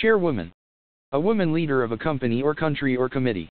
Chairwoman. A woman leader of a company or country or committee.